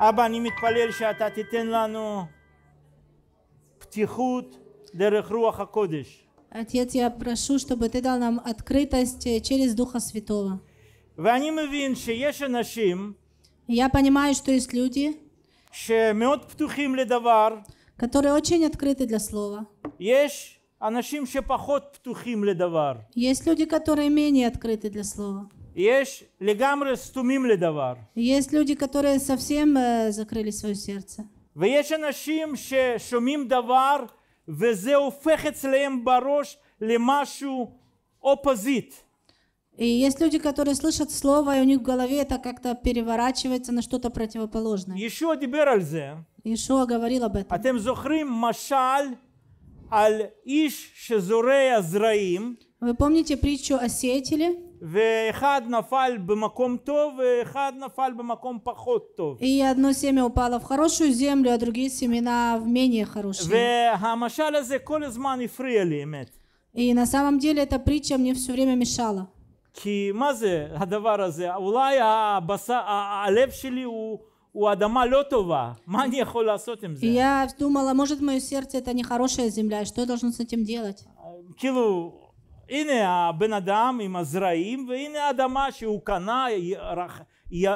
אבא, אני מתפלל שאתה תיתן לנו פתיחות דרך רוח הקודש. Отец, я прошу, чтобы Ты дал нам открытость э, через Духа Святого. ואני מבין שיש אנשים И Я понимаю, что есть люди, שמאוד פתוחים לדבר, которые очень открыты для Слова. יש אנשים שפחות פתוחים לדבר, Есть люди, которые менее открыты для Слова. יש לגמרי סתומים לדבר, И Есть люди, которые совсем э, закрыли свое сердце. ויש אנשים ששומעים דבר וזה הופך אצלם בראש למשהו אופוזיט. И есть люди, которые слышат Слово, и у них в голове это как-то переворачивается на что-то противоположное. ישוע דיבר על זה. Ишуа говорил об этом. אתם זוכרים משל על איש שזורע זרעים Вы помните притчу о сеятеле? ואחד נפל במקום טוב ואחד נפל במקום פחות טוב. И одно семя упало в хорошую землю, а другие семена в менее хорошие. והמשל הזה כל הזמן הפריע לי, אמת. И на самом деле эта притча мне все время мешала. כי מה זה הדבר הזה? אולי הבשר, ה- הלב שלי הוא, הוא אדמה לא טובה, מה אני יכול לעשות עם И זה? я думала, может, мое сердце это не хорошая земля, и что я должен с этим делать? כאילו, הנה הבן אדם עם הזרעים, והנה האדמה שהוא קנה, ירח- י-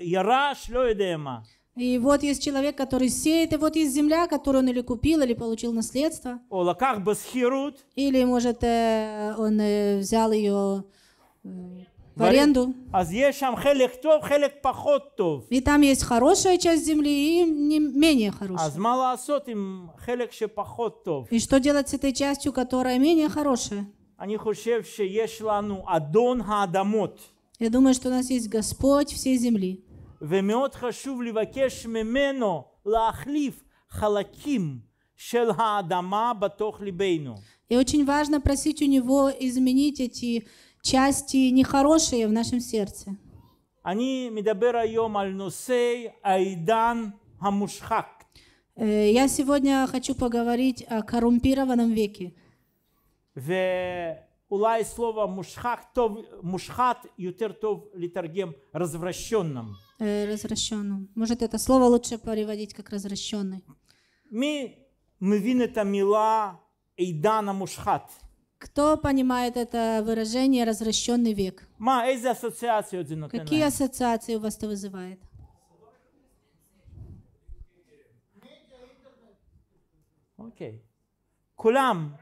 ירש, לא יודע מה. И вот есть человек, который сеет, и вот есть земля, которую он или купил, или получил наследство, או לקח בשכירות, или, может, э, он э, взял ее э, в аренду. אז יש שם חלק טוב, חלק פחות טוב. И там есть хорошая часть земли и не менее אז хорошая. מה לעשות עם חלק שפחות טוב? И что делать с этой частью, которая менее хорошая? אני חושב שיש לנו אדון האדמות, Я думаю, что у нас есть Господь всей земли. ומאוד חשוב לבקש ממנו להחליף חלקים של האדמה בתוך ליבנו. И очень важно просить у Него изменить эти части нехорошие в нашем сердце. אני מדבר היום על נושא העידן המושחק. Э, Я сегодня хочу поговорить о коррумпированном веке. ואולי слово מושחק טוב, מושחת יותר טוב לתרגם развращенным. Э, Развращенном. Может, это слово лучше переводить как развращенный. מי מבין את המילה עידן המושחת? Кто понимает это выражение «развращенный век»? מה, איזה אסוציאציות זה נותן Какие להם? ассоциации у вас это вызывает? אוקיי. כולם.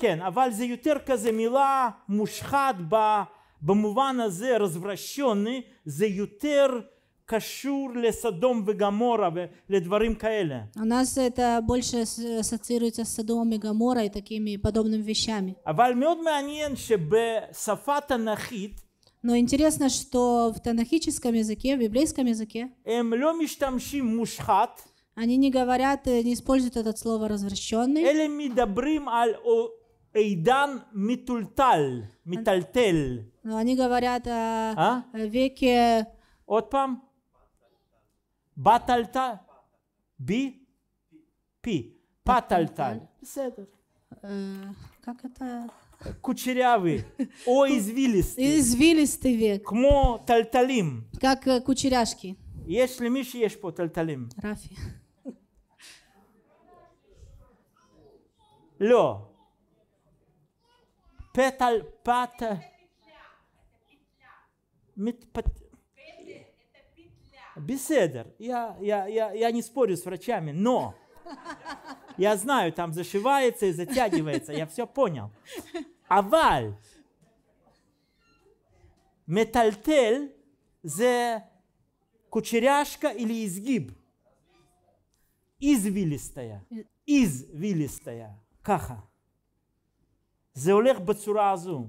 כן, אבל זה יותר כזה מילה מושחת ב- במובן הזה, развращенный, זה יותר קשור לסדום וגמורה ולדברים כאלה. У нас это больше с- ассоциируется с Содомом и Гоморрой и такими подобными вещами. אבל מאוד מעניין שבשפה תנ"כית Но интересно, что в танахическом языке, в библейском языке, הם לא משתמשים מושחת, они не говорят, э, не используют это слово «развращенный», אלא מדברים על Эйдан митульталь, митальтель. Но они говорят о а? веке... Отпам? Батальталь. Би? Пи. Патальталь. Как это? Кучерявый. О, извилистый. Извилистый век. Кмо тальталим. Как кучеряшки. Если Миша ешь по тальталим. Рафи. Лё. Петаль пата. Беседер. Я, я, я, я не спорю с врачами, но я знаю, там зашивается и затягивается. Я все понял. Аваль. Метальтель за кучеряшка или изгиб. Извилистая. Извилистая. Каха. זה הולך בצורה הזו.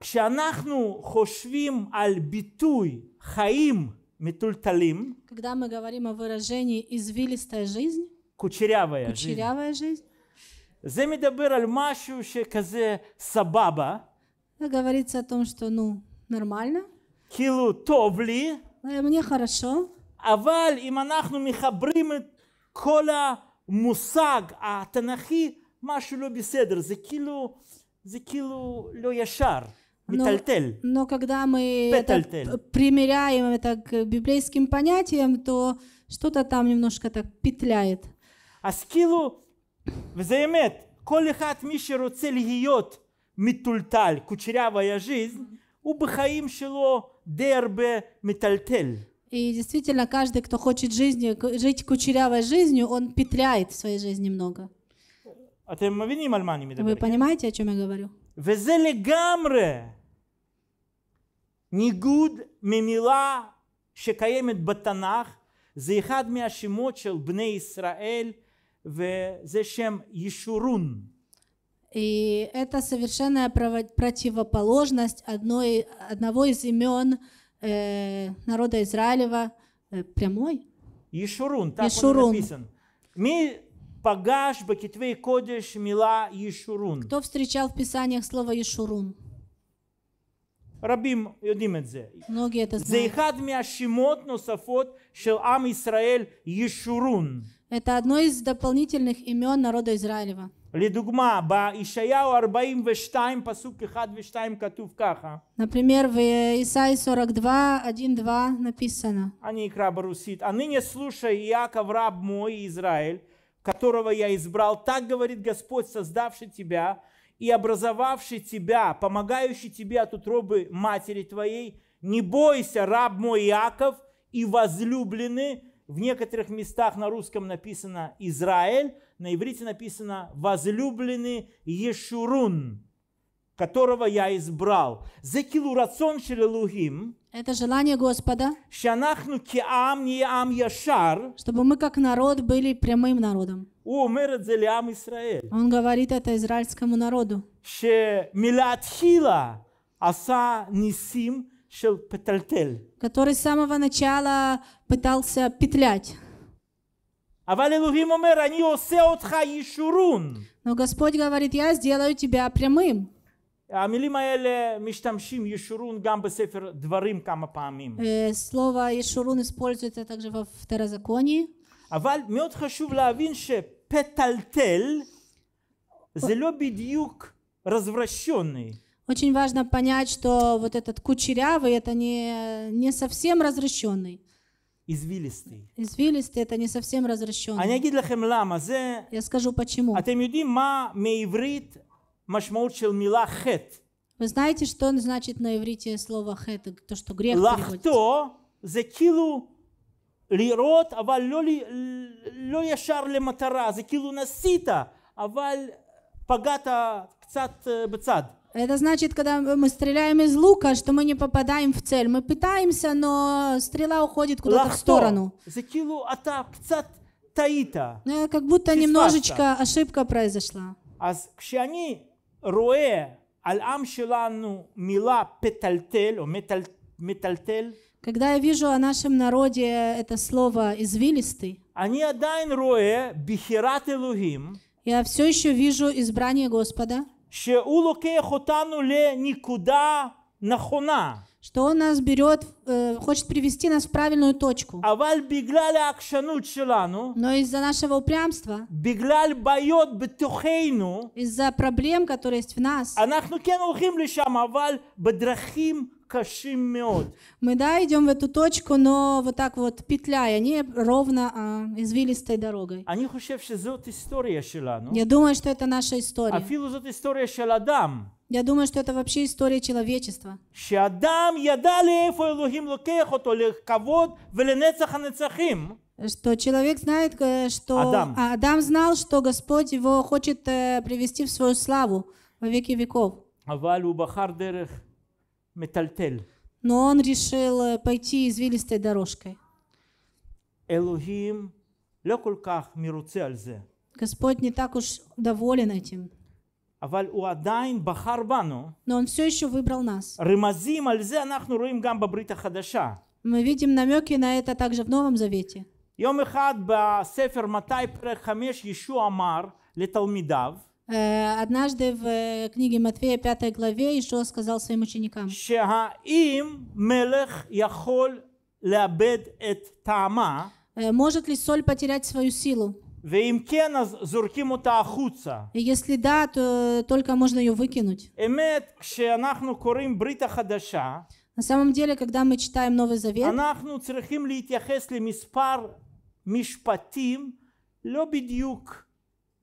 וכשאנחנו חושבים על ביטוי חיים מטולטלים, Когда мы говорим о выражении «извилистая жизнь», кучерявая жизнь, «кучерявая жизнь», זה מדבר על משהו שכזה סבבה, это говорится о том, что, ну, нормально, כאילו טוב לי, э, мне хорошо, אבל אם אנחנו מחברים את כל המושג התנ"כי, משהו לא בסדר, זה כאילו, זה כאילו לא ישר. Но, מיטלטל. но когда мы это Петальтель. п- примеряем это к библейским понятиям, то что-то там немножко так петляет. אז כאילו, וזה אמת, כל אחד מי שרוצה להיות מטולטל, кучерявая жизнь, הוא בחיים שלו די הרבה מטלטל. И действительно, каждый, кто хочет жизни, к- жить кучерявой жизнью, он петляет в своей жизни много. אתם מבינים על מה אני מדבר? Вы כן? понимаете, о чем я говорю? וזה לגמרי ניגוד ממילה שקיימת בתנ"ך, זה אחד מהשמות של בני ישראל, וזה שם ישורון. И это совершенная прово- противоположность одной, одного из имен э, народа Израилева. Э, прямой? ישורון, так ישורון. он написан. מי פגש בכתבי קודש מילה ישורון? Кто встречал в Писаниях слово Ешурун? רבים יודעים את זה. Многие это זה знают. אחד מהשמות נוספות של עם ישראל, ישורון. Это одно из дополнительных имен народа Израилева. לדוגמה, בישעיהו 42 פסוק 1 ו-2 כתוב ככה, Например, в Исаии 42, 1-2 написано. אני אקרא ברוסית, а ныне слушай, Иаков, раб мой Израиль, которого я избрал, так говорит Господь, создавший тебя и образовавший тебя, помогающий тебе от утробы матери твоей, не бойся, раб мой Иаков и возлюбленный, в некоторых местах на русском написано «Израиль», на иврите написано «возлюбленный Ешурун», которого я избрал. Зекилу рацион шелелухим. Это желание Господа. Шанахну киам ниам яшар. Чтобы мы как народ были прямым народом. Он говорит это израильскому народу. Шемилатхила аса нисим который с самого начала пытался петлять. אבל אלוהים אומר, אני עושה אותך ישורון. Но Господь говорит, я сделаю тебя прямым. המילים האלה משתמשים ישורון גם בספר דברים כמה פעמים. Э, Слово Ешурун используется также во Второзаконии. אבל מאוד חשוב להבין שפתלתל זה לא בדיוק развращенный. Очень важно понять, что вот этот кучерявый это не, не совсем разрешенный. извилистый. Извилистый это не совсем אני разрешенный. אגיד לכם למה, זה, Я скажу почему. אתם יודעים מה מעברית משמעות של מילה חטא? Вы знаете, что значит на иврите слово хет, то, что грех переводится? לחטוא זה כאילו לראות, אבל לא, ל- לא ישר למטרה, זה כאילו נסית, אבל פגעת קצת אה, בצד. Это значит, когда мы стреляем из лука, что мы не попадаем в цель. Мы пытаемся, но стрела уходит куда-то в сторону. Ну, как будто немножечко ошибка произошла. Когда я вижу о нашем народе это слово «извилистый», я все еще вижу избрание Господа שהוא לוקח אותנו לנקודה נכונה. что Он нас берет, э, хочет привести нас в правильную точку. אבל בגלל העקשנות שלנו, Но из-за нашего упрямства, בגלל בעיות בתוכנו, из-за проблем, которые есть в нас, אנחנו כן הולכים לשם, אבל בדרכים קשים מאוד. мы, да, идем в эту точку, но вот так вот петляя, не ровно, а извилистой дорогой. אני חושב שזאת היסטוריה שלנו. Я думаю, что это наша история. אפילו זאת היסטוריה של אדם. Я думаю, что это вообще история человечества. שאדם ידע לאיפה אלוהים לוקח אותו, לכבוד ולנצח הנצחים. Что человек знает, э, что Адам. а, Адам знал, что Господь его хочет э, привести в свою славу во веки веков. אבל הוא בחר דרך מטלטל. Но он решил э, пойти извилистой дорожкой. אלוהים לא כל כך מרוצה על זה, Господь не так уж доволен этим, אבל הוא עדיין בחר בנו. но Он все еще выбрал нас. רמזים על זה אנחנו רואים גם בברית החדשה. Мы видим намеки на это также в Новом Завете. יום אחד בספר מתי פרק 5 ישוע אמר לתלמידיו Э, Однажды в э, книге Матфея 5 главе Ишуа сказал своим ученикам, שהאם מלך יכול לאבד את טעמה «Э, может ли соль потерять свою силу? ואם כן, אז זורקים אותה החוצה. И если да, то только можно ее выкинуть. אמת, כשאנחנו קוראים ברית החדשה, На самом деле, когда мы читаем Новый Завет, אנחנו צריכים להתייחס למספר משפטים לא בדיוק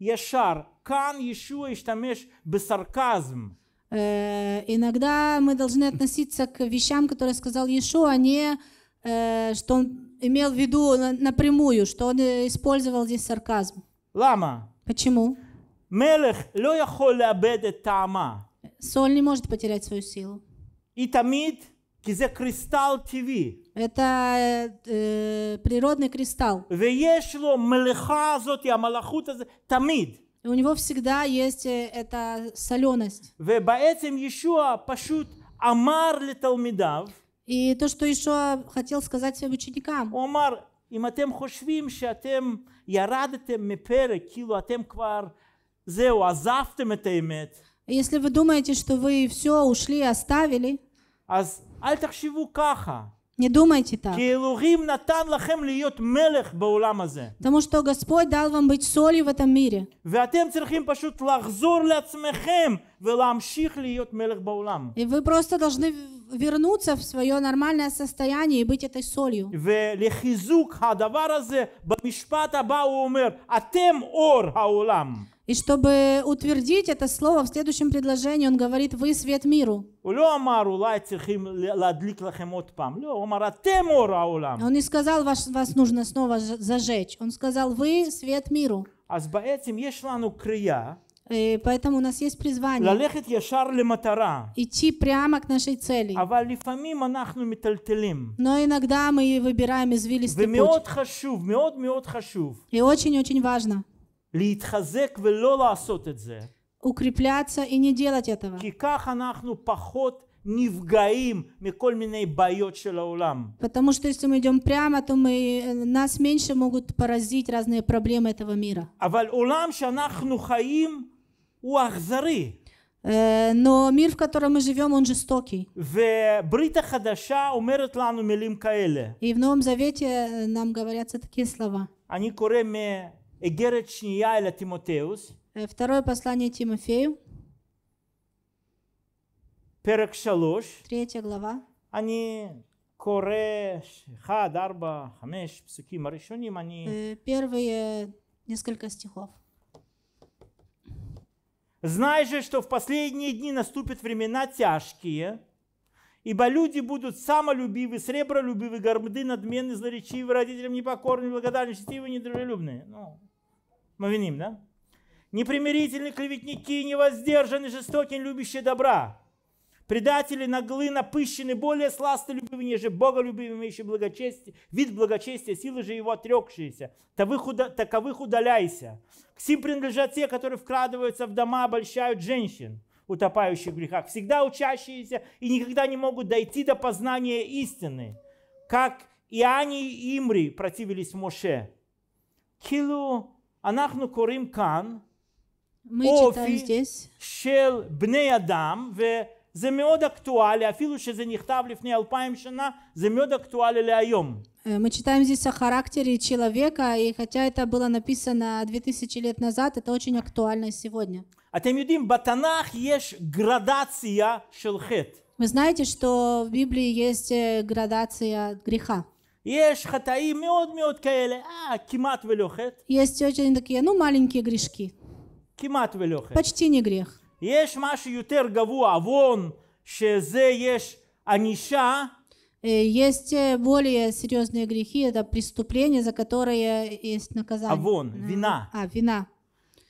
ישר. כאן ישוע השתמש בסרקזם. э, иногда мы должны относиться к вещам, которые сказал Иешуа, не э, что он имел в виду на- напрямую, что он э, использовал здесь сарказм. למה? Почему? מלך לא יכול לאבד את טעמה. Соль не может потерять свою силу. היא תמיד, כי זה קריסטל טבעי. Это э, природный кристалл. ויש לו מלאכה הזאת, המלאכות הזאת, תמיד. И у него всегда есть э, эта соленость. ובעצם ישוע פשוט אמר לתלמידיו, И то, что Ишуа хотел сказать своим ученикам, הוא אמר, אם אתם חושבים שאתם ירדתם מפרק, כאילו אתם כבר, זהו, עזבתם את האמת, если вы думаете, что вы все ушли и оставили, אז אל תחשבו ככה. не думайте так. כי אלוהים נתן לכם להיות מלך בעולם הזה. Потому что Господь дал вам быть солью в этом мире. ואתם צריכים פשוט לחזור לעצמכם ולהמשיך להיות מלך בעולם. И вы просто должны в- вернуться в свое нормальное состояние и быть этой солью. ולחיזוק הדבר הזה, במשפט הבא הוא אומר, אתם אור העולם. И чтобы утвердить это слово, в следующем предложении он говорит «Вы свет миру». Он не сказал «Вас, вас нужно снова зажечь». Он сказал «Вы свет миру». И э, поэтому у нас есть призвание идти прямо к нашей цели. Но иногда мы выбираем извилистый путь. И очень-очень важно להתחזק ולא לעשות את זה. укрепляться и не делать этого. כי כך אנחנו פחות נפגעים מכל מיני בעיות של העולם. Потому что если мы идем прямо, то мы, э, нас меньше могут поразить разные проблемы этого мира. אבל עולם שאנחנו חיים הוא אכזרי. Э, Но мир, в котором мы живем, он жестокий. וברית החדשה אומרת לנו מילים כאלה. И в Новом Завете э, нам говорятся такие слова. אני קורא מאיגרת שנייה אל תימותאוס, Э, Второе послание Тимофею, פרק שלוש. третья глава. אני קורא אחד, ארבע, חמש פסוקים הראשונים, אני... Э, Первые несколько стихов. Знай же, что в последние дни наступят времена тяжкие, ибо люди будут самолюбивы, сребролюбивы, горды, надменны, злоречивы, родителям непокорны, благодарны, счастливы, недружелюбные. Ну, мы виним, да? Непримирительны клеветники, невоздержанные, жестокие, любящие добра. Предатели, наглы, напыщены, более сластолюбивы, неже боголюбивы, имеющие благочестие, вид благочестия, силы же его отрекшиеся. Таковых, уда, таковых удаляйся. К сим принадлежат те, которые вкрадываются в дома, обольщают женщин, утопающих в грехах, всегда учащиеся и никогда не могут дойти до познания истины, как и они и Имри противились Моше. Килу אנחנו קוראים כאן Мы О, читаем фи- здесь של בני אדם, וזה מאוד אקטואלי, אפילו שזה נכתב לפני אלפיים שנה, זה מאוד אקטואלי להיום. Э, Мы читаем здесь о характере человека, и хотя это было написано 2000 лет назад, это очень актуально и сегодня. אתם יודעים, בתנ"ך יש גרדציה של חטא. Вы знаете, что в Библии есть э, градация греха. יש חטאים מאוד מאוד כאלה, אה, כמעט ולא חטא, Есть очень такие, ну, маленькие грешки. כמעט ולא חטא. Почти не грех. יש משהו יותר גבוה, עוון, שזה יש ענישה, Э, Есть э, более серьезные грехи, это преступления, за которые есть наказание. עוון, Э, וינה. А, вина.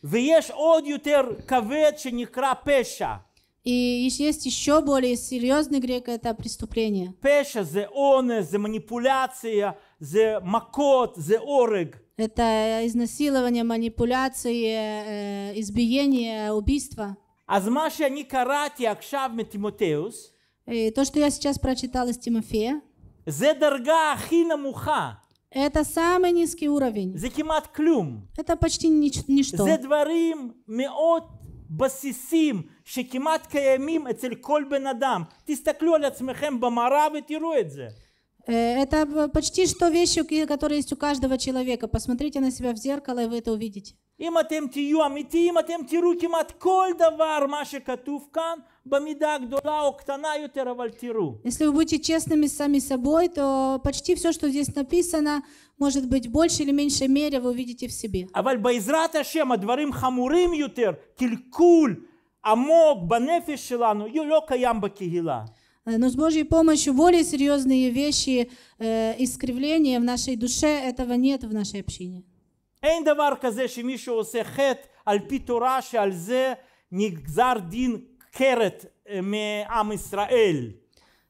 ויש עוד יותר כבד שנקרא פשע. И ещ- есть еще более серьезный грех, это преступление. פשע זה אונס, זה מניפולציה, זה מכות, זה הורג. Это изнасилование, манипуляции, э, избиение, убийство. אז מה שאני קראתי עכשיו מתימותאוס, И то, что я сейчас прочитала из Тимофея, זה דרגה הכי נמוכה. это самый низкий уровень. זה כמעט כלום. Это почти нич- ничто. זה דברים מאוד בסיסים שכמעט קיימים אצל כל בן אדם. תסתכלו על עצמכם במראה ותראו את זה. Э, Это п- почти что вещи, ки- которые есть у каждого человека. Посмотрите на себя в зеркало, и вы это увидите. אם אתם תהיו אמיתיים, אתם תראו כמעט כל דבר מה שכתוב כאן, במידה גדולה או קטנה יותר, אבל תראו. Если вы будете честными с сами собой, то почти все, что здесь написано, может быть, в большей или меньшей мере вы увидите в себе. אבל בעזרת השם הדברים חמורים יותר, קלקול עמוק בנפש שלנו, לא קיים בקהילה. Э, но с Божьей помощью более серьезные вещи, э, искривления в нашей душе, этого нет в нашей общине.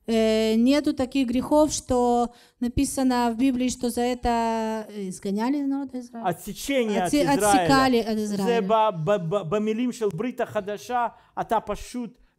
Э, нету таких грехов, что написано в Библии, что за это изгоняли народ Израиля. Отсечение от Израиля. Отсекали от Израиля. זה במילים של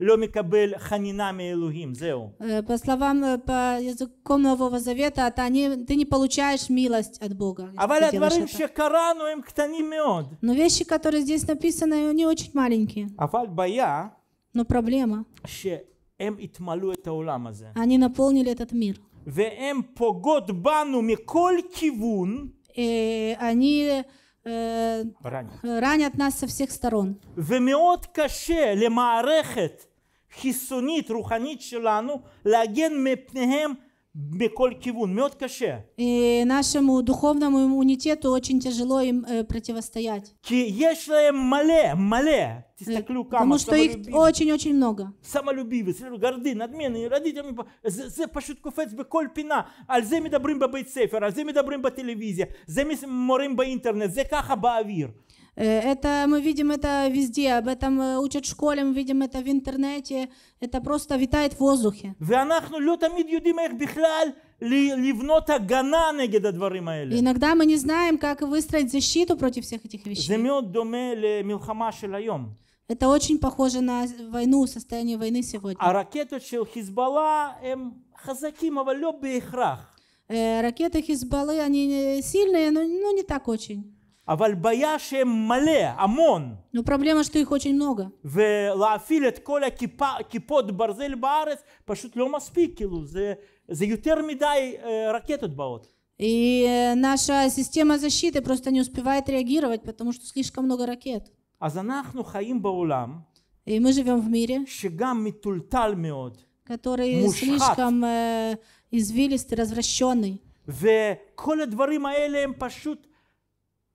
לא מקבל חנינה מאלוהים, זהו. Э, По словам, э, по языком Нового Завета, это они, ты не получаешь милость от Бога. если אבל ты делаешь הדברים это. שקראנו הם קטנים מאוד. Но вещи, которые здесь написаны, они очень маленькие. אבל בעיה Но проблема, שהם התמלאו את העולם הזה. они наполнили этот мир. והם פוגעות בנו מכל כיוון, И они э, ранят нас со всех сторон. ומאוד קשה למערכת חיסונית רוחנית שלנו להגן מפניהם מכל כיוון, מאוד קשה. И нашему духовному иммунитету очень тяжело им э, противостоять. כי יש להם מלא, מלא, תסתכלו כמה Потому что их סמלוביבים, очень-очень много. סמלוביבי, גרדי, נדמני, רדית, זה, זה פשוט קופץ בכל פינה, על זה מדברים בבית ספר, על זה מדברים בטלוויזיה, זה מס- מורים באינטרנט, זה ככה באוויר. Э, это мы видим это везде, об этом э, учат в школе, мы видим это в интернете, это просто витает в воздухе. И иногда мы не знаем, как выстроить защиту против всех этих вещей. Это очень похоже на войну, состояние войны сегодня. А ракеты Хизбалла, хазаким, но не э, Ракеты Хизбаллы, они сильные, но, но не так очень. אבל בעיה שהם מלא, המון, Но проблема, что их очень много. ולהפעיל את כל הכיפה, כיפות ברזל בארץ פשוט לא מספיק, כאילו, זה, זה יותר מדי אה, רקטות באות. И э, наша система защиты просто не успевает реагировать, потому что слишком много ракет. אז אנחנו חיים בעולם И мы живем в мире, שגם מטולטל מאוד, который Мушхат. слишком э, извилистый, развращенный. וכל הדברים האלה הם פשוט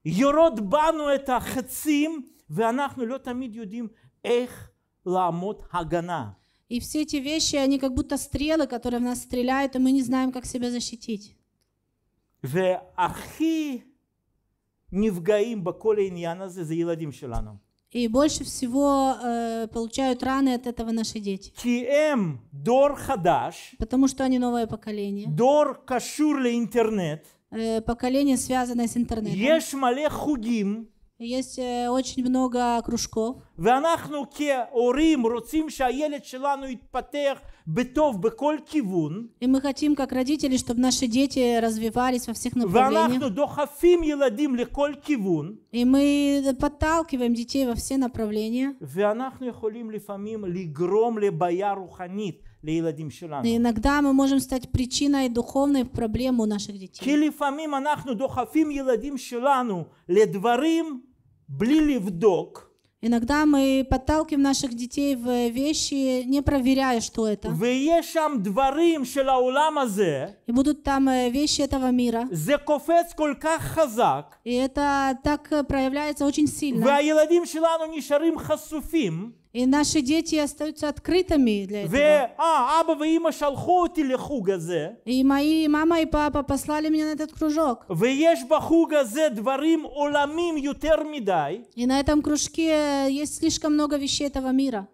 יורות בנו את החצים, ואנחנו לא תמיד יודעים איך לעמוד הגנה. И все эти вещи, они как будто стрелы, которые в нас стреляют, и мы не знаем, как себя защитить. והכי נפגעים בכל העניין הזה זה ילדים שלנו. И больше всего э, получают раны от этого наши дети. כי הם דור חדש, Потому что они новое поколение. דור קשור לאינטרנט, Э, поколение, связанное с интернетом. יש מלא חוגים, Есть э, очень много кружков. ואנחנו כהורים רוצים שהילד שלנו יתפתח בטוב בכל כיוון, И мы хотим, как родители, чтобы наши дети развивались во всех направлениях. ואנחנו דוחפים ילדים לכל כיוון, И мы подталкиваем детей во все направления. ואנחנו יכולים לפעמים לגרום לבעיה רוחנית לילדים שלנו. И иногда мы можем стать причиной духовной проблемы у наших детей. כי לפעמים אנחנו דוחפים ילדים שלנו לדברים בלי לבדוק, Иногда мы подталкиваем наших детей в вещи, не проверяя, что это. ויש שם דברים של העולם הזה, И будут там э, вещи этого мира. זה קופץ כל כך חזק, И это так э, проявляется очень сильно. והילדים שלנו נשארים חשופים, И наши дети остаются открытыми для этого. ואה, אבא ואימא שלחו אותי לחוג הזה, И мои мама и папа послали меня на этот кружок. ויש בחוג הזה דברים עולמים יותר מדי, И на этом кружке есть слишком много вещей этого мира.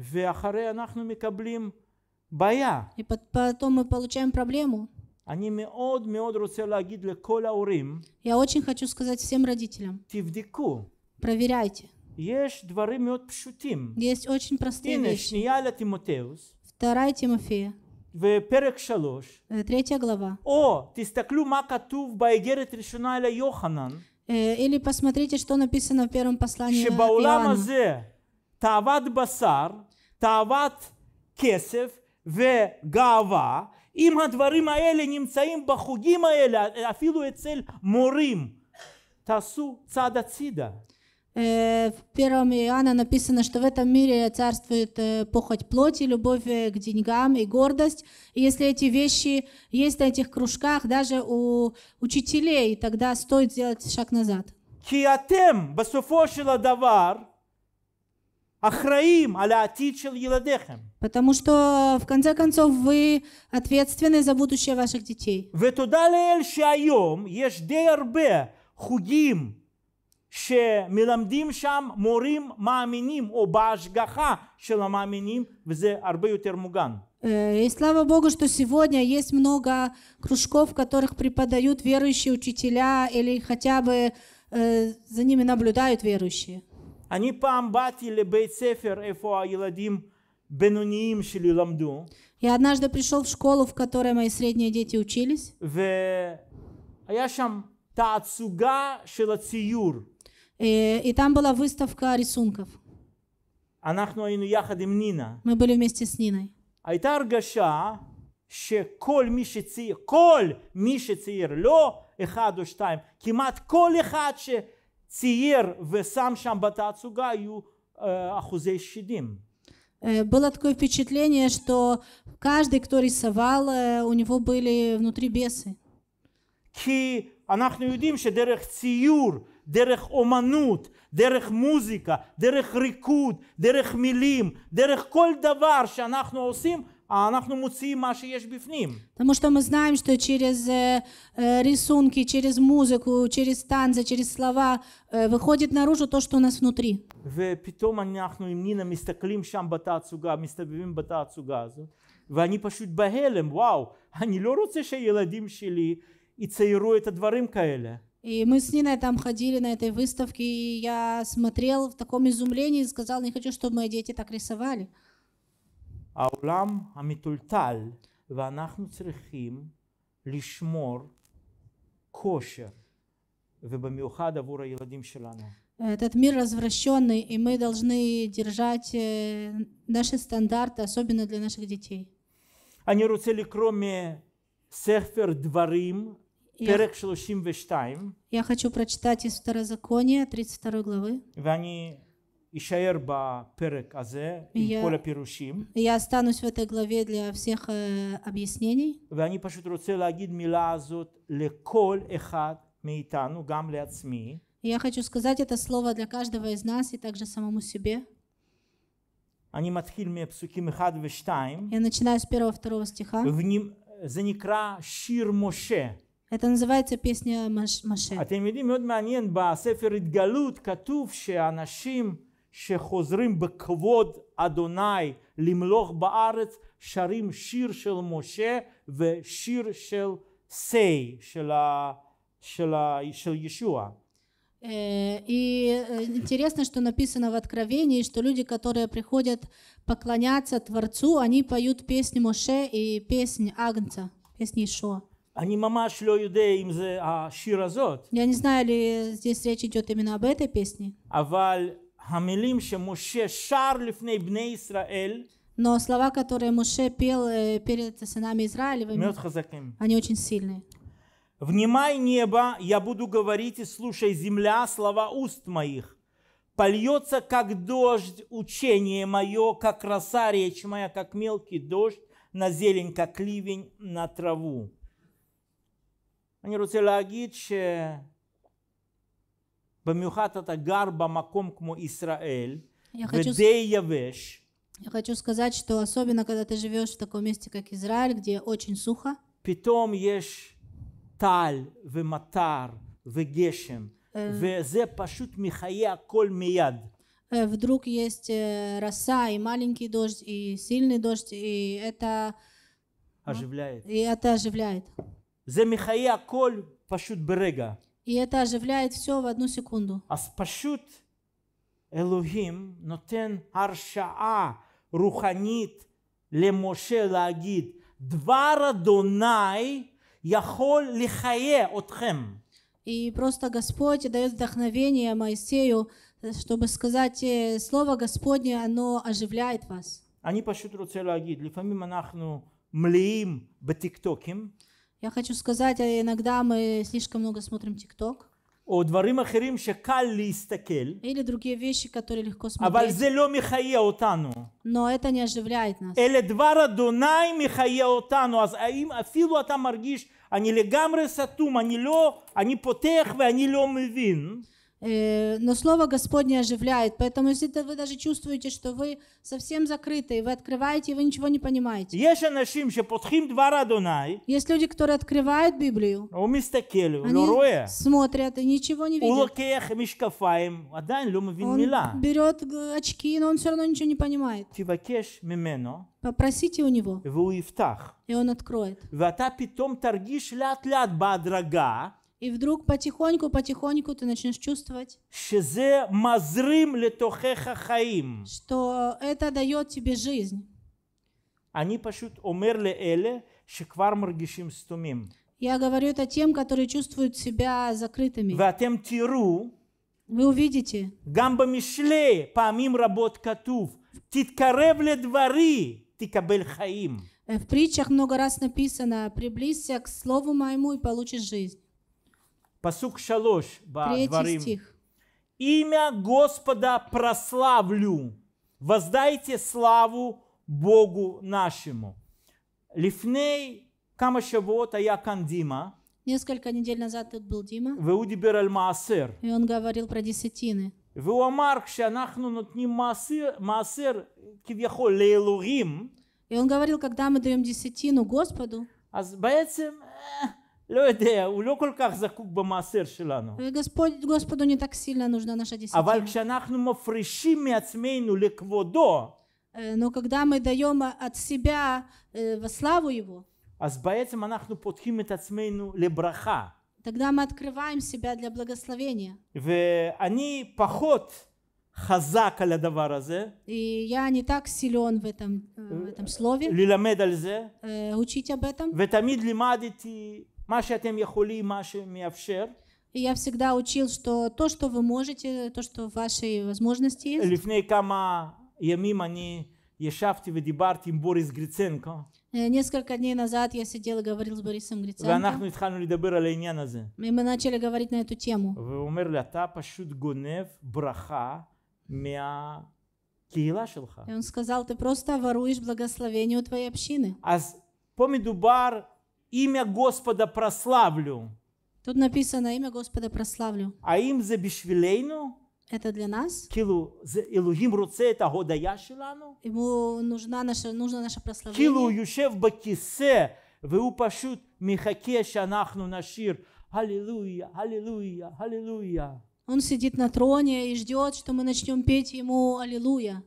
ואחרי אנחנו מקבלים בעיה. И пот- потом мы получаем проблему. אני מאוד מאוד רוצה להגיד לכל ההורים, Я очень хочу сказать всем родителям, תבדקו, проверяйте. יש דברים מאוד פשוטים. Есть очень простые הנה, вещи. שנייה לתימותאוס, Вторая Тимофея, ופרק שלוש, э, третья глава. או תסתכלו מה כתוב באיגרת ראשונה אל יוחנן, Э, Или посмотрите, что написано в первом послании שבעולם Иоанна. הזה תאוות בשר, תאוות כסף וגאווה אם הדברים האלה נמצאים בחוגים האלה, אפילו אצל מורים, תעשו צעד הצידה. Э, В первом Иоанна написано, что в этом мире царствует э, похоть плоти, любовь э, к деньгам и гордость. И если эти вещи есть на этих кружках, даже у учителей, тогда стоит сделать шаг назад. כי אתם בסופו של הדבר אחראים על העתיד של ילדיכם. Потому что, в конце концов, вы ответственны за будущее ваших детей. ותודה לאל שהיום יש די הרבה חוגים שמלמדים שם מורים מאמינים או בהשגחה של המאמינים וזה הרבה יותר מוגן. Э, И слава Богу, что сегодня есть много кружков, в которых преподают верующие учителя или хотя бы э, за ними наблюдают верующие. אני פעם באתי לבית ספר איפה הילדים בינוניים שלי למדו Я однажды пришел в школу, в которой мои средние дети учились, והיה שם תעצוגה של הציור. и, и там была выставка рисунков. אנחנו היינו יחד עם נינה. Мы были вместе с Ниной. הייתה הרגשה שכל מי שצייר, כל מי שצייר, לא אחד או שתיים, כמעט כל אחד שצייר ושם שם בתעצוגה היו אה, אחוזי שדים. Э, Было такое впечатление, что каждый, кто рисовал, э, у него были внутри бесы. כי אנחנו יודעים שדרך ציור, דרך אומנות, דרך מוזיקה, דרך ריקוד, דרך מילים, דרך כל דבר שאנחנו עושים, אנחנו מוציאים מה שיש בפנים. Потому что мы знаем, что через э, э, рисунки, через музыку, через танцы, через слова э, выходит наружу то, что у нас внутри. ופתאום אנחנו עם נינה מסתכלים שם בתעצוגה, מסתובבים בתעצוגה הזאת, ואני פשוט בהלם, וואו, אני לא רוצה שהילדים שלי יציירו את הדברים כאלה. И мы с Ниной там ходили на этой выставке, и я смотрел в таком изумлении и сказал, не хочу, чтобы мои дети так рисовали. העולם המטולטל, ואנחנו צריכים לשמור כושר, ובמיוחד עבור הילדים שלנו. Этот мир развращенный, и мы должны держать э, наши стандарты, особенно для наших детей. אני רוצה לקרוא מספר דברים, Я, פרק 32, я хочу прочитать из Второзакония, 32 главы. ואני אשאר בפרק הזה עם Я- כל הפירושים, Я останусь в этой главе для всех э, объяснений. ואני פשוט רוצה להגיד מילה הזאת לכל אחד מאיתנו, גם לעצמי. И я хочу сказать это слово для каждого из нас и также самому себе. אני מתחיל מפסוקים 1 ו-2, Я начинаю с первого-второго стиха. זה נקרא שיר משה. Это называется песня Маш- Маше. אתם יודעים, מאוד מעניין, בספר התגלות כתוב שאנשים שחוזרים בכבוד אדוני למלוך בארץ שרים שיר של משה ושיר של סי, של, ה, של, ה, של ישוע. Э, И э, интересно, что написано в Откровении, что люди, которые приходят поклоняться Творцу, они поют песню Моше и песнь Агнца, песнь Ишуа. אני ממש לא יודע אם זה השיר הזאת. Я не знаю, ли здесь речь идет именно об этой песне. אבל המילים שמשה שר לפני בני ישראל Но слова, которые Моше пел э, перед сынами Израилевыми, они очень сильные. «Внимай, небо, я буду говорить, и слушай, земля, слова уст моих. Польется, как дождь, учение мое, как роса речь моя, как мелкий дождь, на зелень, как ливень, на траву». אני רוצה להגיד שבמיוחד אתה גר במקום כמו ישראל, Я хочу, с- ודי יבש, я хочу сказать, что особенно, когда ты живешь в таком месте, как Израиль, где очень сухо, פתאום יש טל ומטר וגשם, וזה פשוט מחיה הכל מיד. э, вдруг есть э, роса и маленький дождь, и сильный дождь, и это, оживляет. и это оживляет. זה מחיה הכל פשוט ברגע. И это оживляет все в одну секунду. אז פשוט אלוהים נותן הרשאה רוחנית למשה להגיד, דבר אדוני יכול לחיה אתכם. И просто Господь дает вдохновение Моисею, э, чтобы сказать э, Слово Господне, оно оживляет вас. אני פשוט רוצה להגיד, לפעמים אנחנו מלאים בטיקטוקים, Я хочу сказать, а иногда мы слишком много смотрим ТикТок או דברים אחרים שקל להסתכל, или другие вещи, которые легко אבל смотреть, זה לא מחיה אותנו. но это не оживляет нас. אלה דבר אדוני מחיה אותנו, אז האם אפילו אתה מרגיש, אני לגמרי סתום, אני לא, אני פותח ואני לא מבין, Э, Э, но Слово Господне оживляет. Поэтому, если вы даже чувствуете, что вы совсем закрыты, и вы открываете, и вы ничего не понимаете. Есть люди, которые открывают Библию, они смотрят и ничего не видят. Он берет очки, но он все равно ничего не понимает. Попросите у него, и он откроет. ואתה פתאום תרגיש לאט לאט בהדרגה И вдруг потихоньку, потихоньку ты начнешь чувствовать, שזה מזרים לתוכך החיים. что это дает тебе жизнь. אני פשוט אומר לאלה שכבר מרגישים סתומים. Я говорю это тем, которые чувствуют себя закрытыми. ואתם תראו, Вы увидите, גם במשלי פעמים רבות כתוב, תתקרב לדברי, תקבל חיים. э, в притчах много раз написано, приблизься к слову моему и получишь жизнь. פסוק שלוש Третий בדברים. стих. Имя Господа прославлю. Воздайте славу Богу нашему. לפני כמה שבועות היה כאן דימה, Несколько недель назад тут был Дима, והוא דיבר על מעשר. и он говорил про десятины. והוא אמר, כשאנחנו נותנים מעשר, מעשר כביכול לאלוהים, И он говорил, когда мы даем десятину Господу, אז בעצם, אה, לא יודע, הוא לא כל כך זקוק במעשר שלנו. э, Господь, Господу не так сильно нужна наша אבל десятина. כשאנחנו מפרישים מעצמנו לכבודו, Э, Но когда мы даем а, от себя э, во славу Его, אז בעצם אנחנו פותחים את עצמנו לברכה. тогда мы открываем себя для благословения. ואני פחות חזק על הדבר הזה, И я не так силен в этом, э, в этом слове, ללמד על זה, э, учить об этом. ותמיד לימדתי מה שאתם יכולים, מה שמאפשר. И я всегда учил, что то, что вы можете, то, что в вашей возможности есть. לפני כמה ימים אני ישבתי ודיברתי עם בוריס גריצנקו, Э, Несколько дней назад я сидел и говорил с Борисом ואנחנו Гриценко, התחלנו לדבר על העניין הזה. и мы начали говорить на эту тему. והוא אומר לי, אתה פשוט גונב ברכה מהקהילה שלך. И он сказал, ты просто воруешь благословение у твоей общины. אז פה מדובר, имя Господа прославлю. Тут написано имя Господа прославлю. האם זה בשבילנו? Это для нас. כאילו, זה אלוהים רוצה את ההודיה שלנו? Ему нужна наша, нужно наше כאילו הוא прославление. יושב בכיסא והוא פשוט מחכה שאנחנו נשיר הללויה, הללויה, הללויה. Он сидит на троне и ждет, что мы начнем петь ему Аллилуйя.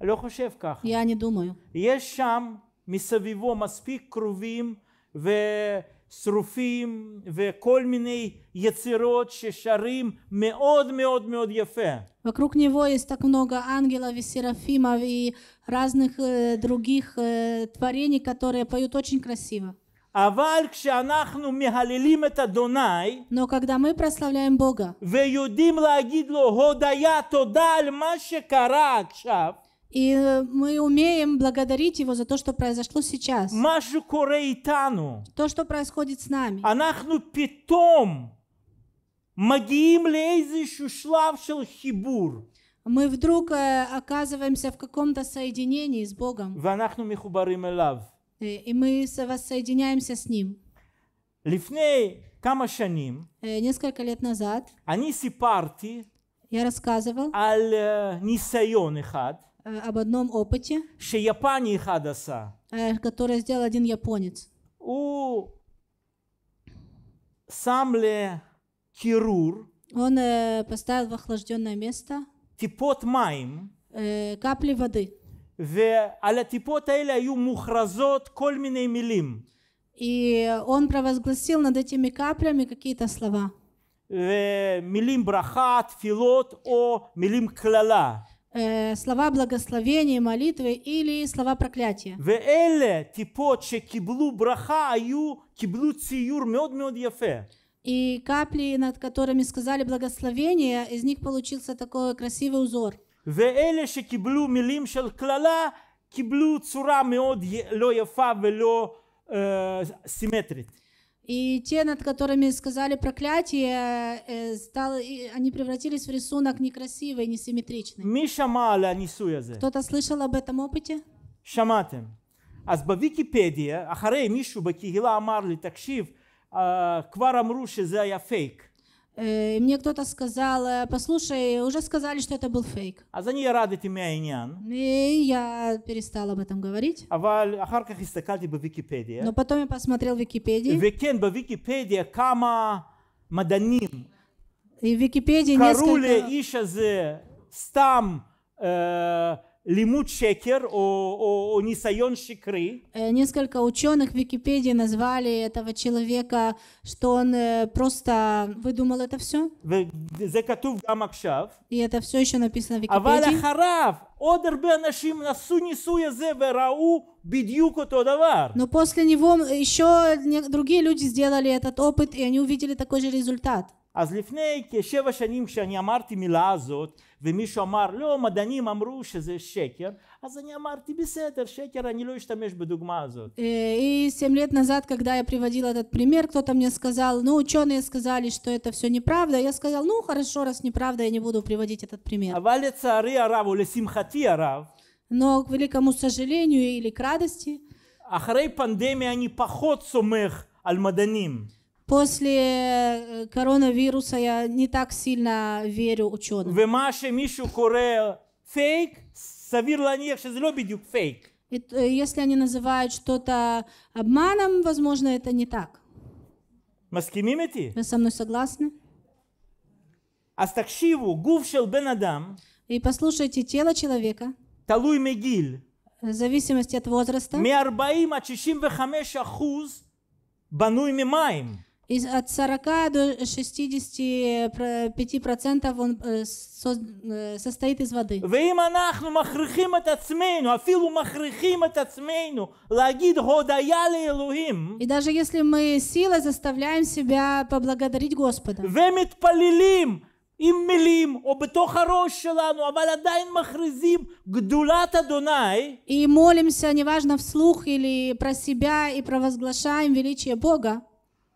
לא חושב ככה. Я не думаю. יש שם מסביבו מספיק קרובים ושרופים וכל מיני יצירות ששרים מאוד מאוד מאוד יפה. Вокруг него есть так много ангелов и серафимов и разных э, других э, творений, которые поют очень красиво. אבל כשאנחנו מהללים את אדוני Но когда мы прославляем Бога ויודעים להגיד לו הודיה, תודה על מה שקרה עכשיו, и э, мы умеем благодарить Его за то, что произошло сейчас, משהו קורה איתנו. то, что происходит с нами, אנחנו פתאום מגיעים לאיזשהו שלב של חיבור, мы вдруг э, оказываемся в каком-то соединении с Богом, ואנחנו מחוברים אליו. э, и мы со- воссоединяемся с Ним. לפני כמה שנים Э, Несколько лет назад אני סיפרתי я рассказывал על אה, ניסיון אחד э, об одном опыте, שיפני אחד עשה. э, который сделал один японец. הוא שם לקירור Он э, поставил в охлажденное место טיפות מים, э, капли воды. ועל הטיפות האלה היו מוכרזות כל מיני מילים. И он провозгласил над этими каплями какие-то слова. מילים ברכה, תפילות או מילים קללה. Э, слова благословения, молитвы или слова проклятия. ואלה טיפות שקיבלו ברכה היו, קיבלו ציור מאוד מאוד יפה. И капли, над которыми сказали благословение, из них получился такой красивый узор. ואלה שקיבלו מילים של קללה קיבלו צורה מאוד י- לא יפה ולא אה, סימטרית. И те, над которыми сказали проклятие, э, стало, и они превратились в рисунок некрасивый, несимметричный. מי שמע על הניסוי הזה? Кто-то слышал об этом опыте? שמעתם. אז בוויקיפדיה, אחרי מישהו בקהילה אמר לי, תקשיב, אה, כבר אמרו שזה היה פייק. Э, И мне кто-то сказал, э, послушай, уже сказали, что это был фейк. אז אני ירדתי מהעניין, И я перестала об этом говорить. אבל אחר כך הסתכלתי בוויקיפדיה, Но потом я посмотрел в Википедии, וכן, בוויקיפדיה כמה מדענים и в Википедии קראו несколько, לאיש הזה סתם אה, לימוד שקר או, או, או ניסיון שקרי, э, несколько ученых в Википедии назвали этого человека, что он э, просто выдумал это все. וזה כתוב גם עכשיו, И это все еще написано в אבל Википедии. אחריו עוד הרבה אנשים נעשו ניסוי הזה וראו בדיוק אותו דבר. Но после него еще не- другие люди сделали этот опыт, и они увидели такой же результат. אז לפני כשבע שנים כשאני אמרתי מילה הזאת ומישהו אמר לא מדענים אמרו שזה שקר אז אני אמרתי בסדר שקר אני לא אשתמש בדוגמה הזאת Э, И семь лет назад, когда я приводила этот пример, кто-то мне сказал, ну, ученые сказали, что это все неправда. Я сказал, ну, хорошо, раз неправда, я не буду приводить этот пример. אבל לצערי הרב או לשמחתי הרב Но, к великому сожалению или к радости, אחרי פנדמיה אני פחות סומך על מדענים после э, коронавируса я не так сильно верю ученым. ומה שמישהו קורא פייק סביר להניח שזה לא בדיוק פייק И, э, если они называют что-то обманом, возможно, это не так. מסכימים איתי? Вы со мной согласны? אז תקשיבו גוף של בן אדם И послушайте, тело человека, תלוי מגיל в зависимости от возраста, מ-40 עד 65 אחוז בנוי ממים. из, от 40 до 65% он э, со- э, состоит из воды. ואם אנחנו מכריחים את עצמנו, אפילו מכריחים את עצמנו, להגיד הודיה לאלוהים, И даже если мы силой заставляем себя поблагодарить Господа, ומתפללים עם מילים או בתוך הראש שלנו, אבל עדיין מכריזים גדולת אדוני, и молимся, неважно вслух или про себя, и провозглашаем величие Бога,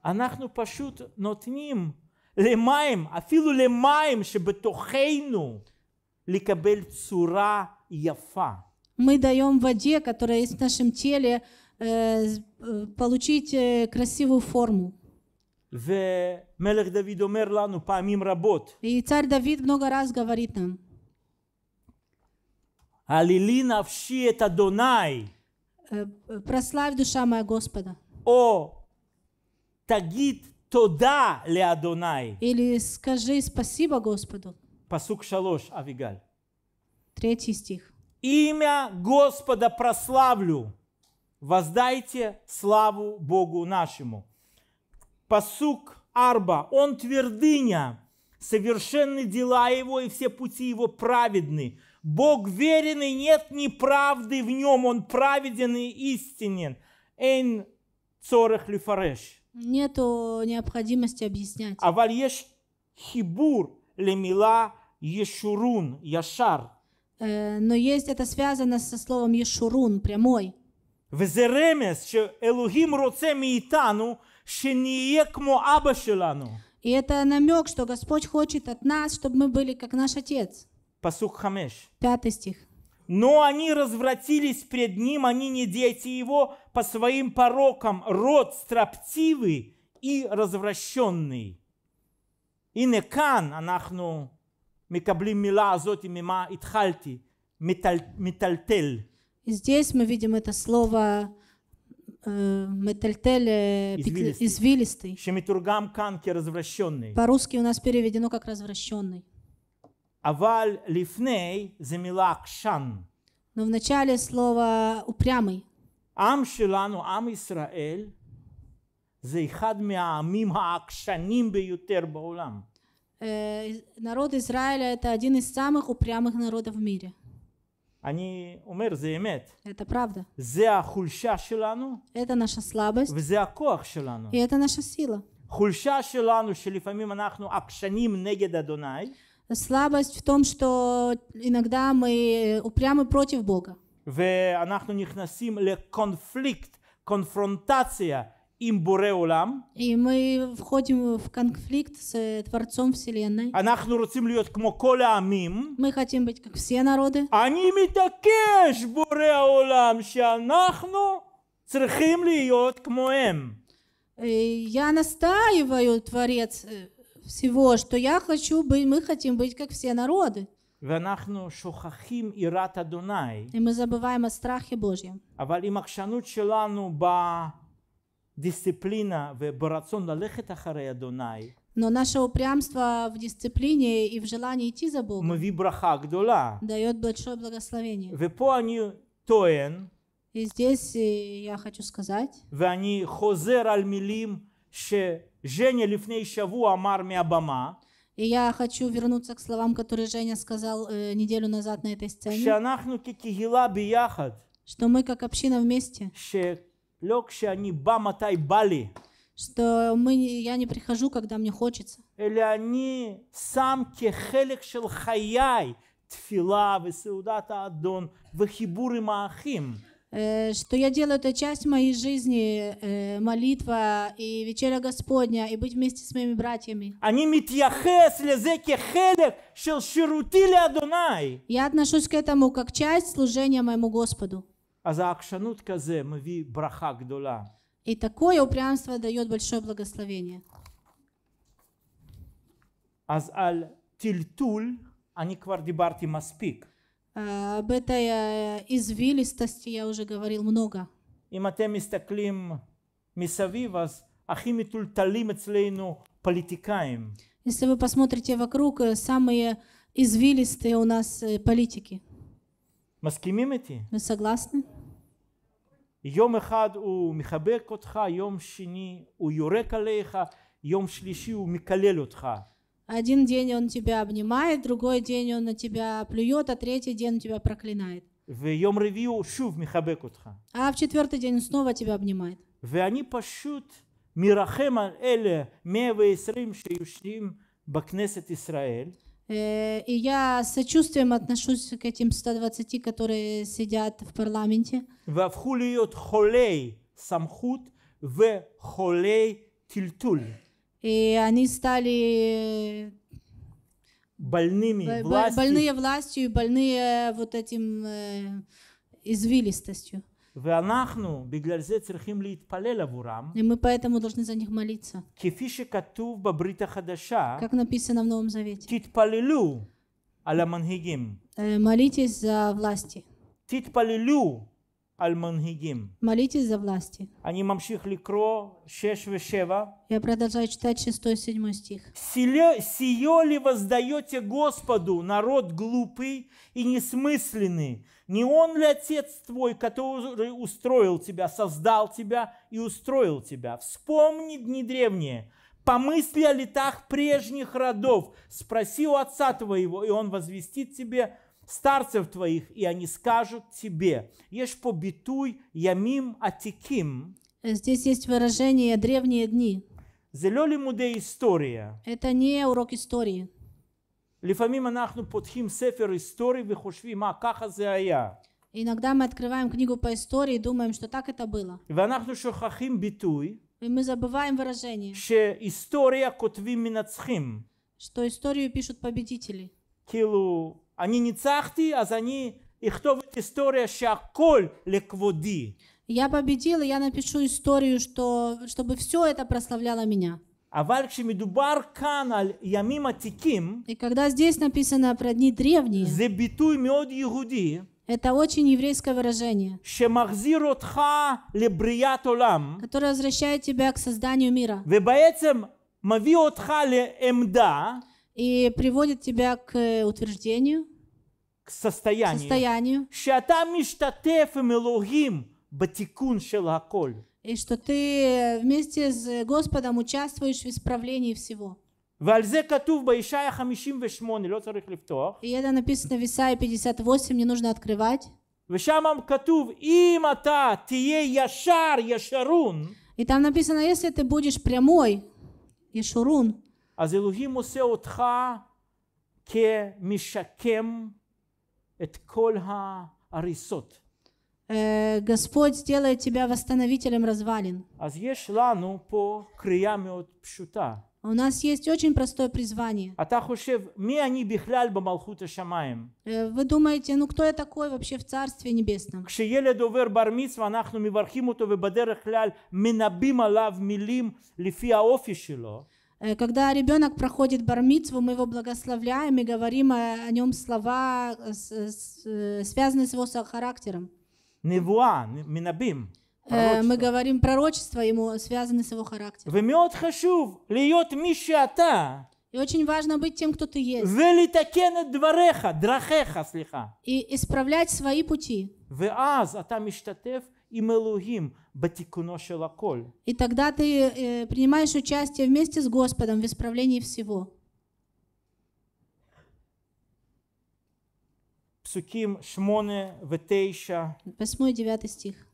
אנחנו פשוט נותנים למים, אפילו למים שבתוכנו, לקבל צורה יפה. мы даем воде, которая есть в нашем теле, э, с- э, получить э, красивую форму. ומלך דוד אומר לנו פעמים רבות, И царь Давид много раз говорит нам, הלילי נפשי את אדוני, э, прославь душа моя Господа, Тагит тода ле Адонай. Или скажи спасибо Господу. Пасук шалош, Авигаль. Третий стих. Имя Господа прославлю, воздайте славу Богу нашему. Пасук Арба, он твердыня, совершенны дела его, и все пути его праведны. Бог верен, и нет неправды в нем, он праведен и истинен. Эйн цорех люфареш. Нету необходимости объяснять. אבל יש חיבור למילה ישורון, ישר. Э, Но есть это связано со словом Ешурун, прямой. וזה רמז שאלוהים רוצה מאיתנו שנהיה כמו אבא שלנו. И это намек, что Господь хочет от нас, чтобы мы были как наш Отец. פסוק חמש. Пятый стих. но они развратились пред ним, они не дети его, по своим порокам род строптивый и развращенный. И הנה כאן אנחנו מקבלים מילה הזאת ממה התחלתי, מטלטל. Здесь мы видим это слово э, метальтель э, извилистый. Шемитургам канки развращенный. По-русски у нас переведено как развращенный. אבל לפני זה מילה עקשן. Но в начале слово упрямый. עם שלנו, עם ישראל, זה אחד מהעמים העקשנים ביותר בעולם. Э, из- народ Израиля это один из самых упрямых народов в мире. אני אומר, זה אמת. Это правда. זה החולשה שלנו Это наша слабость, וזה הכוח שלנו. и это наша сила. חולשה שלנו שלפעמים אנחנו עקשנים נגד אדוני, Слабость в том, что иногда мы упрямы против Бога. ואנחנו נכנסים לקונפליקט, קונפרונטציה עם בורא עולם. И мы входим в конфликт с э, Творцом Вселенной. אנחנו רוצים להיות כמו כל העמים. Мы хотим быть как все народы. אני מתעקש, בורא העולם, שאנחנו צריכים להיות כמוהם. Э, Я настаиваю, Творец э, всего, что я хочу быть, мы хотим быть как все народы. ואנחנו שוכחים יראת אדוני, И мы забываем о страхе Божьем. אבל עם העקשנות שלנו בדיסציפלינה וברצון ללכת אחרי אדוני, Но наше упрямство в дисциплине и в желании идти за Богом מביא ברכה גדולה. дает большое благословение. ופה אני טוען, И здесь э, я хочу сказать, ואני חוזר על מילים Женя лифней шаву амар миабама. И я хочу вернуться к словам, которые Женя сказал э, неделю назад на этой сцене. Бияхад. Что мы как община вместе. Легше они баматай бали. Что мы, я не прихожу, когда мне хочется. Или они сам кехелик шел хаяй. Тфила, весеудата адон, вахибуры маахим. что я делаю это часть моей жизни, э, молитва и вечеря Господня, и быть вместе с моими братьями. אני מתייחס לזה כחלק של שירותי לאדוני. Я отношусь к этому как часть служения моему Господу. אז העקשנות כזה מביא ברכה גדולה. И такое упрямство дает большое благословение. אז על טלטול אני כבר דיברתי מספיק. А, Об этой э, извилистости я уже говорил много. אם אתם מסתכלים מסביב, אז הכי מטולטלים אצלנו פוליטיקאים. Если вы посмотрите вокруг, э, самые извилистые у нас э, политики. מסכימים איתי? Вы согласны? יום אחד הוא מחבק אותך, יום שני הוא יורק עליך, יום שלישי הוא מקלל אותך. Один день он тебя обнимает, другой день он на тебя плюет, а третий день он тебя проклинает. ויום רביעי הוא שוב מחבק אותך. А в четвертый день он снова тебя обнимает. ואני פשוט מרחם על אלה 120 שיושבים בכנסת ישראל, Э, И я с сочувствием отношусь к этим 120, которые сидят в парламенте. והפכו להיות חולי סמכות וחולי טלטול. И они стали больными б- б- властью. больные властью и больные вот этим э, извилистостью. ואנחנו בגלל זה צריכים להתפלל עבורם, И мы поэтому должны за них молиться. כפי שכתוב בברית החדשה, Как написано в Новом Завете. תתפללו על המנהיגים. Э, Молитесь за власти. תתפללו על מנהיגים. Молитесь за власти. Я продолжаю читать 6-7 стих. «Сие ли воздаете Господу, народ глупый и несмысленный? Не он ли Отец твой, который устроил тебя, создал тебя и устроил тебя? Вспомни дни древние, помысли о летах прежних родов, спроси у отца твоего, и он возвестит тебе старцев твоих, и они скажут тебе. Ешь побитуй ямим атиким. Э, Здесь есть выражение «древние дни». זה לא לימודי היסטוריה. Это не урок истории. לפעמים אנחנו פותחים ספר היסטורי וחושבים, מה, ככה זה היה. Иногда мы открываем книгу по истории и думаем, что так это было. ואנחנו שוכחים ביטוי И мы забываем выражение, שהיסטוריה כותבים מנצחים. что историю пишут победители. כאילו, они не цахти, а за они и кто в история шаколь лекводи. Я победила, я напишу историю, что, чтобы все это прославляло меня. А и когда здесь написано про дни древние, это очень еврейское выражение, которое возвращает тебя к созданию мира. ובעצם מביא אותך לעמדה, и приводит тебя к э, утверждению, к к состоянию, состоянию, שאתה משתתף עם אלוהים בתיקון של הכל. и что ты вместе с Господом участвуешь в исправлении всего. ועל זה כתוב בישעיה 58, לא צריך לפתוח, И это написано в Исаии 58, не нужно открывать. ושם כתוב, אם אתה תהיה ישר, ישרון, И там написано, если ты будешь прямой, Ешурун, אז אלוהים עושה אותך כמשקם את כל ההריסות. э, Господь сделает тебя восстановителем развалин. אז יש לנו פה קריאה מאוד פשוטה. У нас есть очень простое призвание. אתה חושב, מי אני בכלל במלכות השמיים? Э, Вы думаете, ну кто я такой вообще в Царстве Небесном? כשילד עובר בר מצווה אנחנו מברכים אותו ובדרך כלל מנבאים עליו מילים לפי האופי שלו. Э, Когда ребенок проходит бармицву, мы его благословляем и говорим о, о нем слова, э, с- с- э, связанные с его со- характером. נבואה, נ- מנבאים. Э, Мы пророчество. говорим пророчества ему, связанные с его характером. ומאוד חשוב להיות מי שאתה И очень важно быть тем, кто ты есть. ולתקן את דבריך, דרכיך, סליחה. И исправлять свои пути. ואז אתה משתתף и тогда ты э, принимаешь участие вместе с Господом в исправлении всего. Псуким 8 9 стих.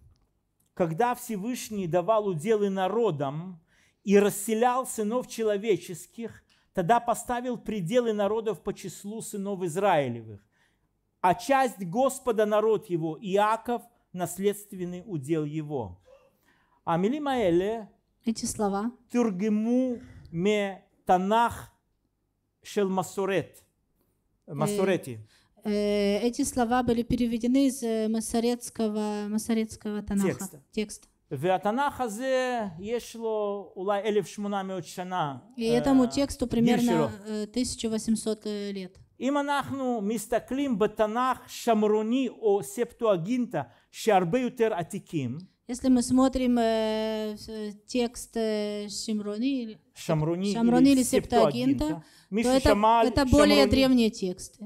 Когда Всевышний давал уделы народам и расселял сынов человеческих, тогда поставил пределы народов по числу сынов Израилевых. А часть Господа народ его, Иаков, наследственный удел его. המילים האלה Эти слова תורגמו מתנ"ך של מסורת, מסורתי. Э, Эти слова были переведены из э, масоретского, масоретского танаха, Текста. текста. והתנ"ך הזה יש לו אולי 1800 שנה. И אה, этому тексту גיל שלו. примерно э, 1800 э, лет. אם אנחנו מסתכלים בתנ"ך שמרוני או ספטואגינטה שהרבה יותר עתיקים, Если мы смотрим э, с- текст э, Шимрони, или- שמרוני Шамрони или или Септуагинта, ספטואגינטה, מי то это, ששמע על это более שמרוני- древние тексты.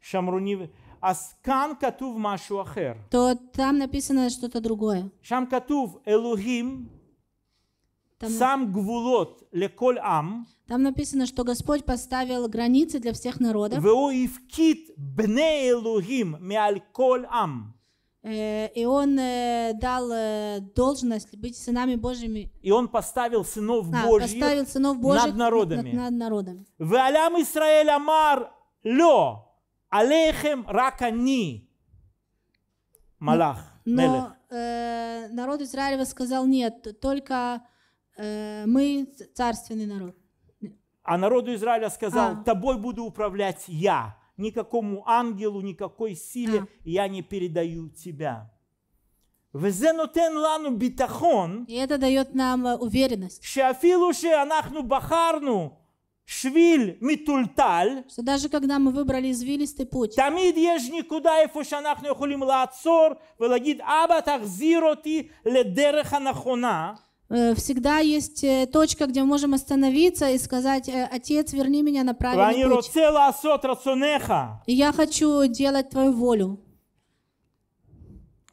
שמרוני, אז כאן כתוב משהו אחר. То там написано что-то другое. שם כתוב אלוהים там, Сам гвулот леколь ам. Там написано, что Господь поставил границы для всех народов. ам. Э, и он э, дал э, должность быть сынами Божьими. И он поставил сынов а, Божьих, поставил сынов Божьих над народами. Над, над народом. Валям Исраэль амар лё алейхем ракани малах. Но, но э, народ Израилева сказал нет, только мы царственный народ. А народу Израиля сказал, А. тобой буду управлять я. Никакому ангелу, никакой силе А. я не передаю тебя. וזה נותן לנו ביטחון И это дает нам э, уверенность, שאפילו שאנחנו בחרנו שביל מטולטל, что даже когда мы выбрали извилистый путь, תמיד יש נקודה איפה שאנחנו יכולים לעצור ולהגיד, אבא תחזיר אותי לדרך הנכונה. Э, всегда есть э, точка, где можем остановиться и сказать, «Э, Отец, верни меня на правильный путь. Я хочу делать Твою волю.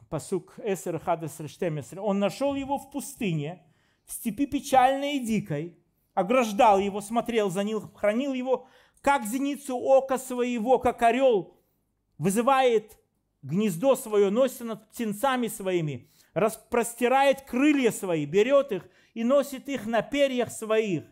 Пасук 10, 11, 12. Он нашел его в пустыне, в степи печальной и дикой, ограждал его, смотрел за ним, хранил его, как зеницу ока своего, как орел, вызывает гнездо свое, носит над птенцами своими – распростирает крылья свои, берет их и носит их на перьях своих.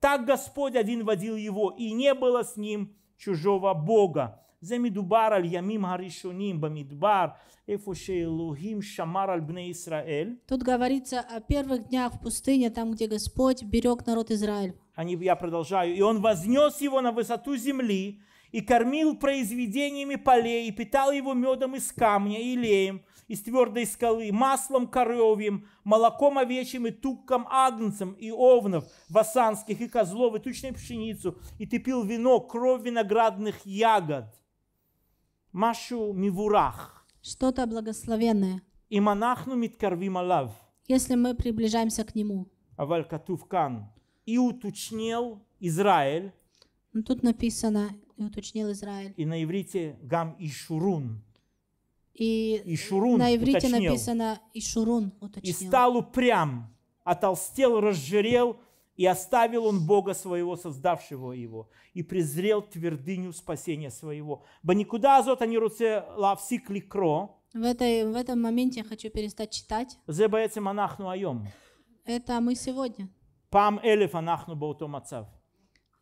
Так Господь один водил его, и не было с ним чужого Бога. זה מדובר על ימים הראשונים במדבר, איפה שאלוהים שמר על בני ישראל. Тут говорится о первых днях в пустыне, там, где Господь берег народ Израиль. Они, я продолжаю. И он вознес его на высоту земли, и кормил произведениями полей, и питал его медом из камня, и леем из твердой скалы, маслом коровьим, молоком овечьим и туком агнцем, и овнов, васанских, и козлов, и тучной пшеницу, и ты пил вино, кровь виноградных ягод. Машу мивурах. Что-то благословенное. И монахну миткарвим алав. Если мы приближаемся к нему. Аваль катувкан. И уточнил Израиль. Ну, тут написано, и уточнил Израиль. И на иврите гам и шурун. И, и на иврите уточнил. написано и уточнил. И стал упрям, отолстел, разжирел, и оставил он Бога своего, создавшего его, и презрел твердыню спасения своего. Бо никуда азота не руце лавсик ликро. В, этой, в этом моменте я хочу перестать читать. Зе боецем анахну айом. Это мы сегодня. Пам элеф анахну баутом отцав.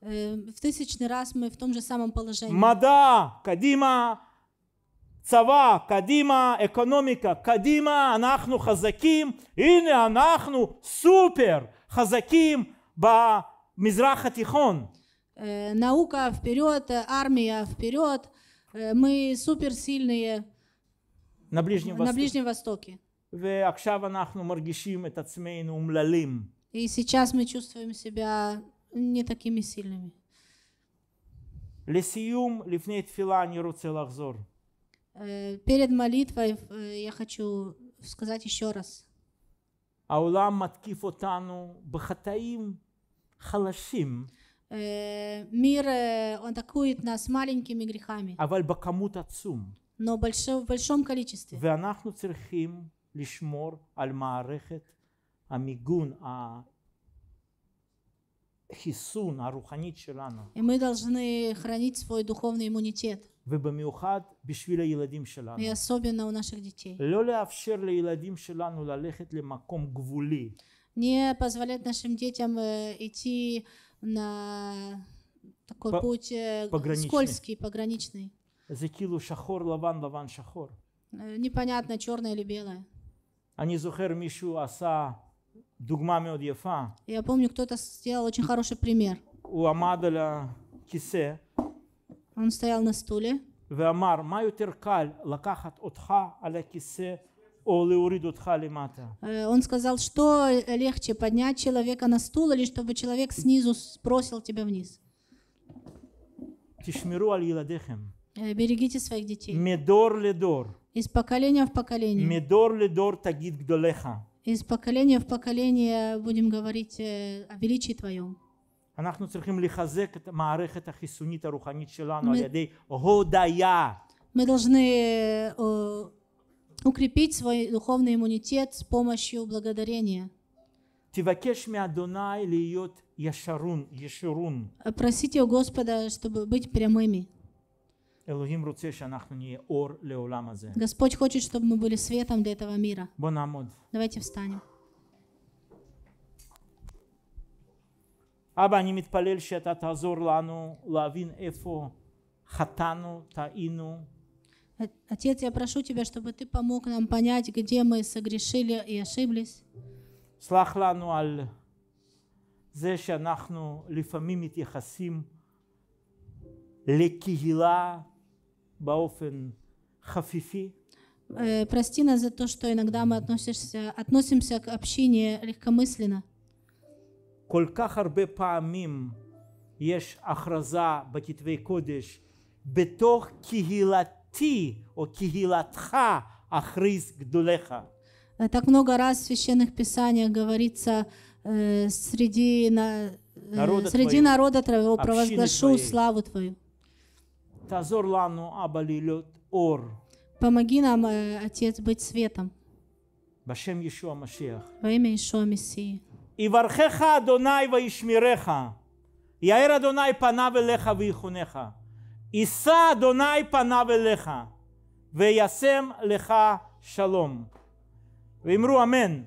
Э, в тысячный раз мы в том же самом положении. Мада, кадима, צבא, קדימה, אקונומיקה, קדימה, אנחנו חזקים, הנה אנחנו סופר חזקים במזרח התיכון. Э, Наука вперед, э, армия вперед. Э, Мы суперсильные на Ближнем на Востоке. Ближнем Востоке. ועכשיו אנחנו מרגישים את עצמנו אומללים. И сейчас мы чувствуем себя не такими сильными. לסיום, לפני תפילה אני רוצה לחזור. Э, Перед молитвой э, я хочу сказать еще раз. העולם מתקיף אותנו בחטאים חלשים, Э, Мир, э, он атакует нас маленькими грехами, אבל בכמות עצום. но большо- в большом количестве. ואנחנו צריכים לשמור על מערכת המיגון, החיסון הרוחנית שלנו, И мы должны хранить свой духовный иммунитет, ובמיוחד בשביל הילדים שלנו. и особенно у наших детей. לא לאפשר לילדים שלנו ללכת למקום גבולי, Не позволять нашим детям э, идти на такой По- путь э, пограничный. скользкий, пограничный. זה כאילו שחור לבן לבן שחור. Э, Непонятно, черное или белое. אני זוכר מישהו עשה דוגמה מאוד יפה, Я помню, кто-то сделал очень хороший пример. הוא עמד על הכיסא Он стоял на стуле ואמר מה יותר קל לקחת אותך על הכיסא או להוריד אותך למטה. Э, Он сказал, что легче поднять человека на стул или чтобы человек снизу сбросил тебя вниз. תשמרו על ילדיכם Э, Берегите своих детей. מדור לדור, Из поколения в поколение. מדור לדור תגיד גדוליך. Из поколения в поколение будем говорить э, о величии Твоем. אנחנו צריכים לחזק את המערכת החיסונית הרוחנית שלנו מ- על ידי הודיה. Мы должны э, укрепить свой духовный иммунитет с помощью благодарения. תבקש מאדוני להיות ישרון, ישרון. Э, Просите у Господа, чтобы быть прямыми. אלוהים רוצה שאנחנו נהיה אור לעולם הזה. Господь хочет, чтобы мы были светом для этого мира. בוא נעמוד. Давайте встанем. אבא, אני מתפלל שאתה תעזור לנו להבין איפה חטאנו, טעינו, Э, Отец, я прошу Тебя, чтобы Ты помог нам понять, где мы согрешили и ошиблись. סלח לנו על זה שאנחנו לפעמים מתייחסים לקהילה באופן חפיפי, Э, Прости нас за то, что иногда мы относишься, относимся к общине легкомысленно. כל כך הרבה פעמים יש הכרזה בכתבי קודש בתוך קהילתי או קהילתך אכריז גדוליך. Э, Так много раз в священных писаниях говорится э, среди, на- э, Народа среди твоего, народа Твоего общины провозглашу Твоей. славу Твою. תעזור לנו אבא להיות אור Помоги нам, э, Отец, быть светом בשם ישוע המשיח. во имя Ишуа Мессии. יברכך אדוני וישמירך, יאר אדוני פניו אליך ויחונך, יישא אדוני פניו אליך, וישם לך שלום. ואמרו אמן.